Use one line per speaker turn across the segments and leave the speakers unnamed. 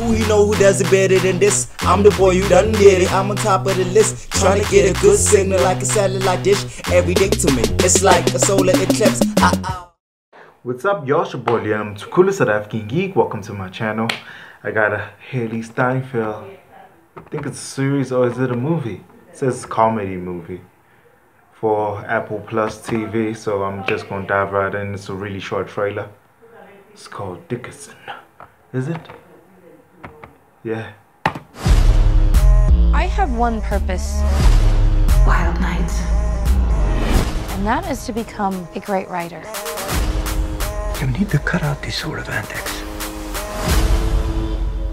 Who you know who does it better than this? I'm the boy you done did it. I'm on top of the list, trying to get a good signal like a satellite dish every day to me. It's like a solar eclipse. Ah, ah.
What's up, y'all? It's your boy Liam, Mthimkhulu South African Geek. Welcome to my channel. I got a Hailee Steinfeld. I think it's a series or is it a movie? It says comedy movie for Apple Plus TV. So I'm just gonna dive right in. It's a really short trailer. It's called Dickinson. Is it? Yeah.
I have one purpose,
Wild Nights.
and that is to become a great writer.
You need to cut out these sort of antics.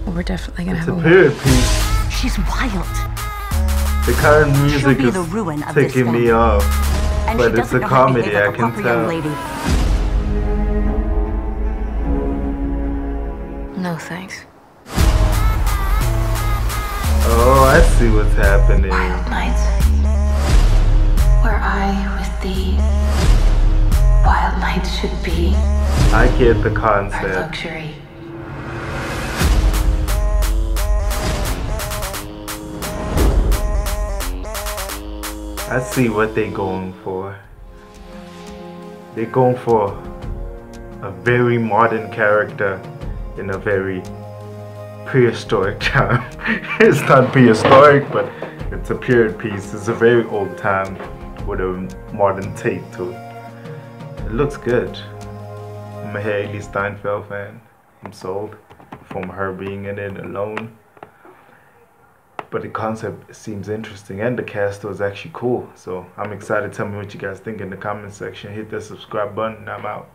We're definitely gonna
It's
have
a
a war.
period piece.
She's wild,
The current music is
the ruin of
taking me off.
and
But it's a
know how to
comedy,
behave like
I
a
can tell.
lady.
No thanks.
I see what's happening.
Wild Nights. Where I with thee. Wild Nights should be
I get the concept.
our luxury.
I see what they're going for. They're going for a very modern character in a very prehistoric time. it's not prehistoric, but it's a period piece. It's a very old time with a modern take to it. It looks good. I'm a Hailee Steinfeld fan. I'm sold from her being in it alone but the concept seems interesting and the cast was actually cool so i'm excited tell me what you guys think in the comment section hit that subscribe button i'm out